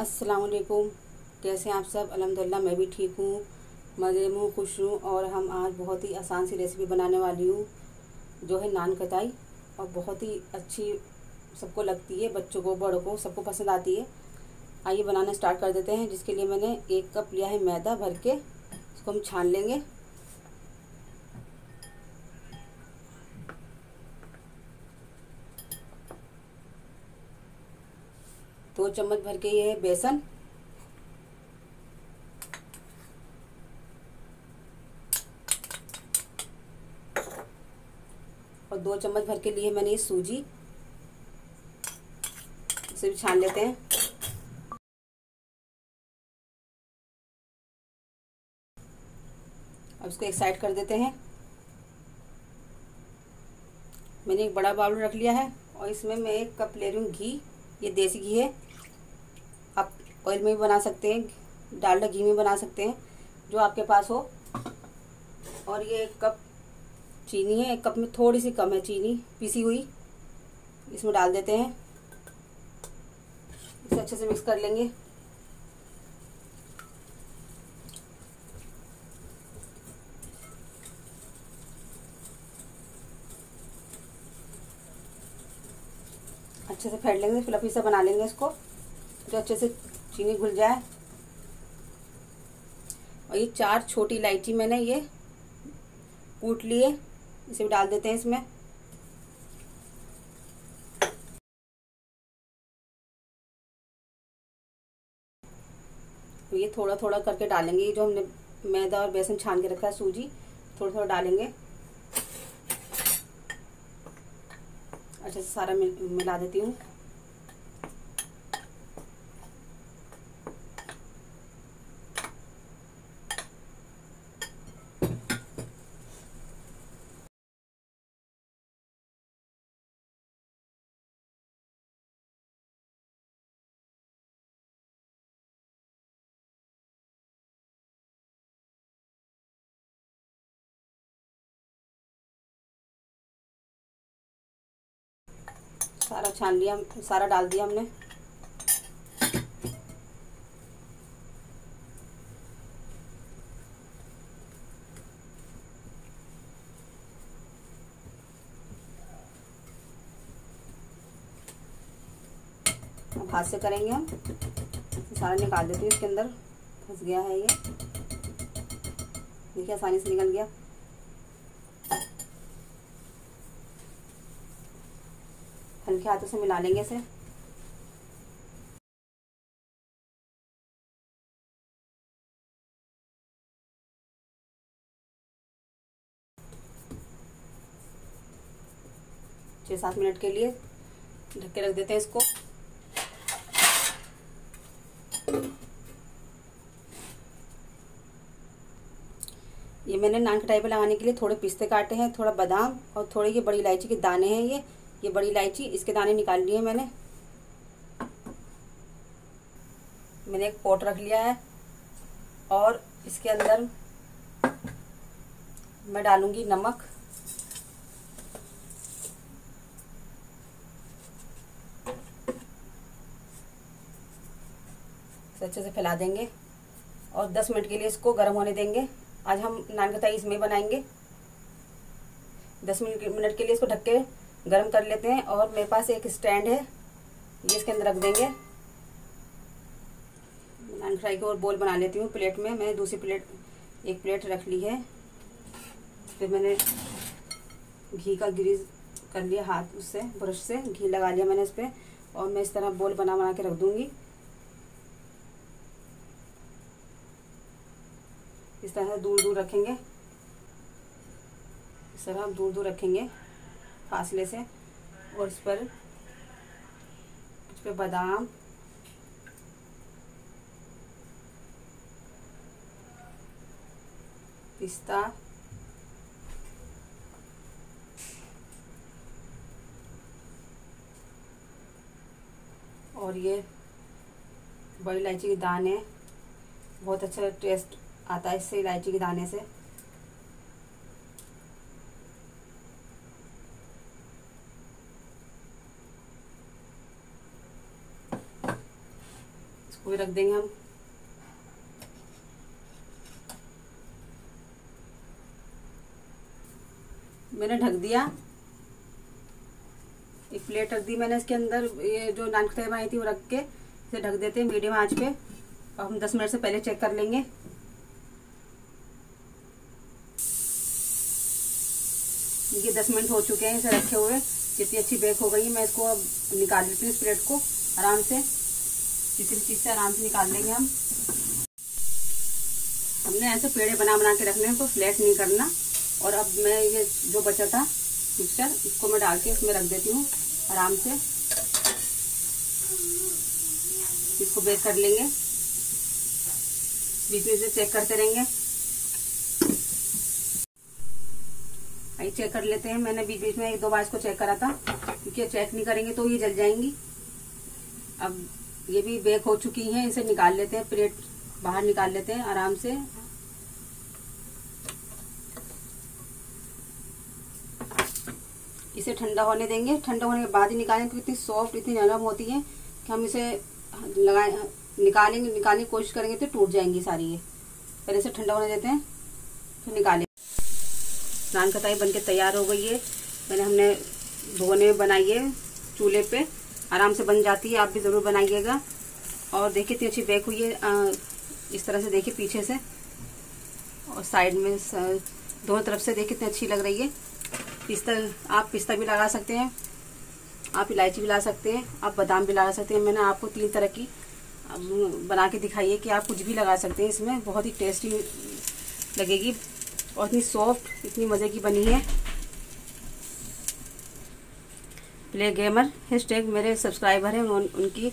अस्सलाम वालेकुम कैसे हैं आप सब? अलहमदिल्ला मैं भी ठीक हूँ। मज़े में हूँ, खुश हूँ और हम आज बहुत ही आसान सी रेसिपी बनाने वाली हूँ, जो है नान कटाई और बहुत ही अच्छी सबको लगती है, बच्चों को, बड़ों को, सबको पसंद आती है। आइए बनाना स्टार्ट कर देते हैं, जिसके लिए मैंने एक कप लिया है मैदा भर के इसको हम छान लेंगे। दो चम्मच भर के ये है बेसन। और दो चम्मच भर के लिए मैंने ये सूजी। इसे भी छान लेते हैं। अब इसको एक साइड कर देते हैं। मैंने एक बड़ा बाउल रख लिया है और इसमें मैं एक कप ले रही हूँ घी। ये देसी घी है। ऑयल में भी बना सकते हैं डालडा घी में बना सकते हैं, जो आपके पास हो। और ये एक कप चीनी है, एक कप में थोड़ी सी कम है चीनी, पीसी हुई। इसमें डाल देते हैं। इसे अच्छे से मिक्स कर लेंगे। अच्छे से फेंट लेंगे फ्लफी सा बना लेंगे इसको, जो अच्छे से चीनी घुल जाए। और ये चार छोटी इलायची मैंने ये कूट लिए। इसे भी डाल देते हैं इसमें। ये थोड़ा थोड़ा करके डालेंगे। ये जो हमने मैदा और बेसन छान के रखा है सूजी थोड़ा थोड़ा डालेंगे। अच्छे सारा मिल, मिला देती हूँ। सारा छान लिया, सारा डाल दिया हमने। अब हाथ से करेंगे हम। सारा निकाल देती हूँ इसके अंदर, फंस गया है ये। देखिए आसानी से निकल गया। हल्के हाथों से मिला लेंगे इसे। छः सात मिनट के लिए ढक के रख देते हैं इसको। ये मैंने नान कटाई पे लगाने के लिए थोड़े पिस्ते काटे हैं, थोड़ा बादाम और थोड़े ये बड़ी इलायची के दाने हैं ये। ये बड़ी इलायची, इसके दाने निकाल लिए मैंने। मैंने एक पोट रख लिया है और इसके अंदर मैं डालूँगी नमक। अच्छे से फैला देंगे और 10 मिनट के लिए इसको गर्म होने देंगे। आज हम नान कताई इसमें बनाएँगे। 10 मिनट के लिए इसको ढक के गरम कर लेते हैं और मेरे पास एक स्टैंड है ये इसके अंदर रख देंगे। नान फ्राई को और बोल बना लेती हूँ प्लेट में। मैंने दूसरी प्लेट, एक प्लेट रख ली है। फिर मैंने घी का ग्रीस कर लिया हाथ उससे ब्रश से। घी लगा लिया मैंने इस पर और मैं इस तरह बोल बना बना के रख दूँगी। इस तरह दूर दूर रखेंगे। इस तरह हम दूर दूर रखेंगे। फासले से और इस पर इस पर बादाम पिस्ता और ये बड़ी इलायची के दाने बहुत अच्छा टेस्ट आता है इससे इलायची के दाने से। रख देंगे हम। मैंने ढक दिया। एक प्लेट रख दी मैंने इसके अंदर। ये जो नान खटाई बनाई थी वो रख के इसे ढक देते हैं मीडियम आँच पे। और हम 10 मिनट से पहले चेक कर लेंगे। ये 10 मिनट हो चुके हैं इसे रखे हुए। कितनी अच्छी बेक हो गई है। मैं इसको अब निकाल लेती हूँ इस प्लेट को आराम से। किसी भी चीज़ से आराम से निकाल लेंगे हम। हमने ऐसे पेड़े बना बना के रखने हैं को फ्लैट नहीं करना। और अब मैं ये जो बचा था मिक्सचर इसको मैं डाल के इसमें रख देती हूँ, आराम से। इसको बेक कर लेंगे। बीच में से चेक करते रहेंगे। आई चेक कर लेते हैं। मैंने बीच बीच में एक दो बार इसको चेक करा था, क्योंकि चेक नहीं करेंगे तो ये जल जाएँगी। अब ये भी बेक हो चुकी हैं इसे निकाल लेते हैं, प्लेट बाहर निकाल लेते हैं आराम से। इसे ठंडा होने देंगे। ठंडा होने के बाद ही निकालें, क्योंकि इतनी सॉफ्ट इतनी नरम होती है कि हम इसे लगाए, निकालेंगे, निकालने की कोशिश करेंगे तो टूट जाएँगी सारी ये। पहले इसे ठंडा होने देते हैं, फिर निकालें। नान कताई बनके तैयार हो गई है। मैंने हमने भगोने में बनाई है चूल्हे पे। आराम से बन जाती है, आप भी ज़रूर बनाइएगा। और देखिए, इतनी अच्छी बैक हुई है। इस तरह से देखिए, पीछे से। और साइड में दोनों तरफ़ से देखिए, इतनी अच्छी लग रही है। पिस्ता, आप पिस्ता भी लगा सकते हैं। आप इलायची भी ला सकते हैं। आप बादाम भी लगा सकते हैं। मैंने आपको तीन तरह की बना के दिखाई है कि आप कुछ भी लगा सकते हैं इसमें। बहुत ही टेस्टी लगेगी। और इतनी सॉफ्ट इतनी मज़े की बनी है। प्ले गेमर हैशटैग मेरे सब्सक्राइबर हैं उन, उनकी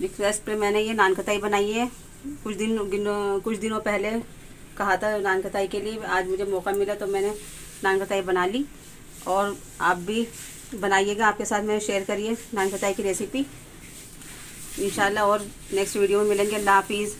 रिक्वेस्ट पे मैंने ये नान कताई बनाई है। कुछ दिन कुछ दिनों पहले कहा था नान कताई के लिए आज मुझे मौका मिला तो मैंने नान कताई बना ली। और आप भी बनाइएगा आपके साथ में शेयर करिए नान कताई की रेसिपी इंशाल्लाह और नेक्स्ट वीडियो में मिलेंगे। अल्लाह हाफिज़।